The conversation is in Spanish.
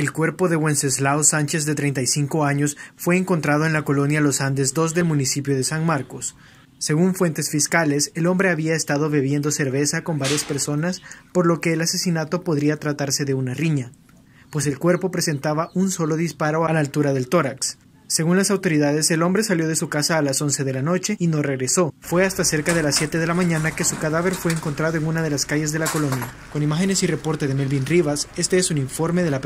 El cuerpo de Wenceslao Sánchez, de 35 años, fue encontrado en la colonia Los Andes 2 del municipio de San Marcos. Según fuentes fiscales, el hombre había estado bebiendo cerveza con varias personas, por lo que el asesinato podría tratarse de una riña, pues el cuerpo presentaba un solo disparo a la altura del tórax. Según las autoridades, el hombre salió de su casa a las 11 de la noche y no regresó. Fue hasta cerca de las 7 de la mañana que su cadáver fue encontrado en una de las calles de la colonia. Con imágenes y reporte de Melvin Rivas, este es un informe de la.